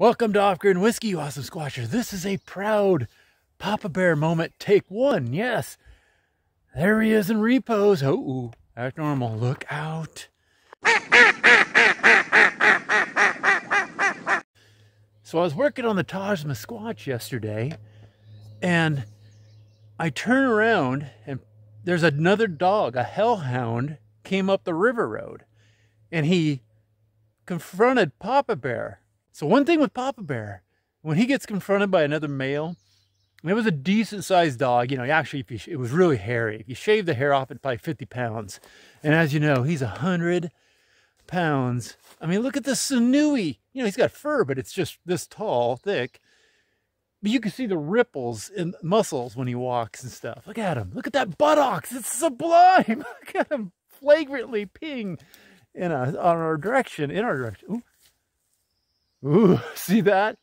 Welcome to Off Grid Whiskey, you awesome squatcher. This is a proud Papa Bear moment. Take one, yes. There he is in repose. Oh, act normal. Look out. So I was working on the Taj Squatch yesterday, and I turn around, and there's another dog, a hellhound, came up the river road, and he confronted Papa Bear. So one thing with Papa Bear, when he gets confronted by another male, it was a decent sized dog. You know, actually, if you, it was really hairy. If you shave the hair off, it's probably 50 pounds. And as you know, he's 100 pounds. I mean, look at the sinewy. You know, he's got fur, but it's just this tall, thick. But you can see the ripples in muscles when he walks and stuff. Look at him. Look at that buttocks. It's sublime. Look at him flagrantly peeing in a, on our direction, in our direction. Ooh. Ooh, see that?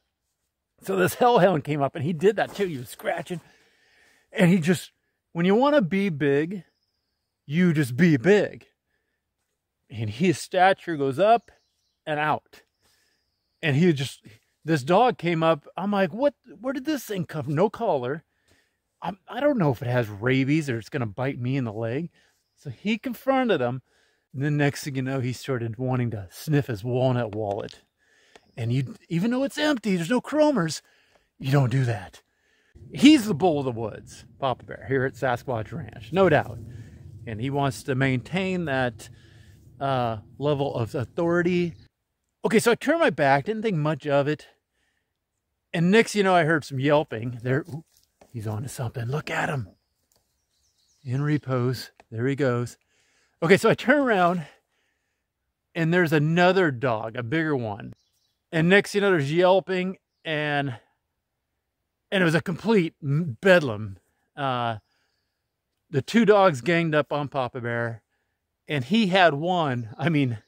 So this hellhound came up and he did that too. He was scratching. And he just, when you want to be big, you just be big and his stature goes up and out. And he just, this dog came up. I'm like, what? Where did this thing come? No collar. I'm, I don't know if it has rabies or it's going to bite me in the leg. So he confronted him. And then next thing you know, he started wanting to sniff his walnut wallet. And you, even though it's empty, there's no chromers, you don't do that. He's the bull of the woods, Papa Bear, here at Sasquatch Ranch, no doubt. And he wants to maintain that uh, level of authority. Okay, so I turned my back, didn't think much of it. And next, you know, I heard some yelping. There, ooh, he's on to something. Look at him. In repose. There he goes. Okay, so I turn around and there's another dog, a bigger one. And next, you know, there's yelping and and it was a complete bedlam. Uh, the two dogs ganged up on Papa Bear and he had one. I mean,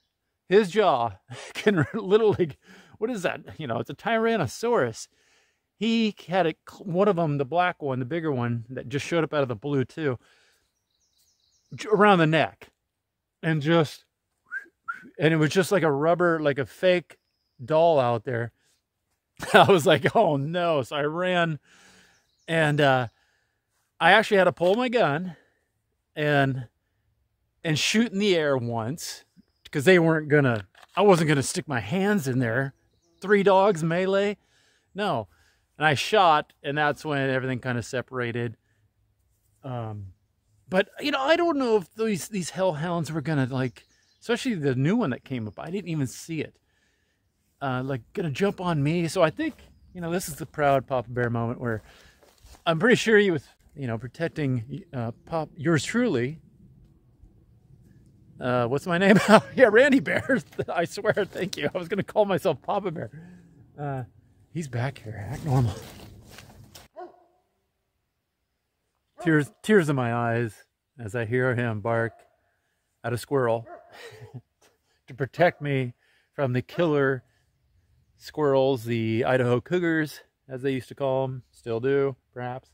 his jaw can literally, what is that? You know, it's a Tyrannosaurus. He had one of them, the black one, the bigger one that just showed up out of the blue too, around the neck, and just, and it was just like a rubber, like a fake doll out there. I was like, oh no! So I ran, and uh, I actually had to pull my gun, and and shoot in the air once because they weren't gonna I wasn't gonna stick my hands in there. Three dogs melee. No. And I shot and that's when everything kind of separated. Um but you know, I don't know if these these hellhounds were gonna like especially the new one that came up. I didn't even see it. Uh like gonna jump on me. So I think, you know, this is the proud Papa Bear moment where I'm pretty sure he was, you know, protecting uh, Pop yours truly uh, what's my name? yeah, Randy Bear. I swear, thank you. I was to call myself Papa Bear. Uh, he's back here. Act normal. Tears, tears in my eyes as I hear him bark at a squirrel to protect me from the killer squirrels, the Idaho Cougars, as they used to call them. Still do, perhaps.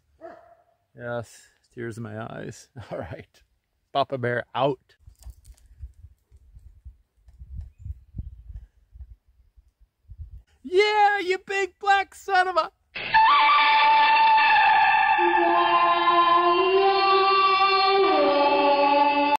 Yes, tears in my eyes. All right. Papa Bear out. Yeah, you big black son of a...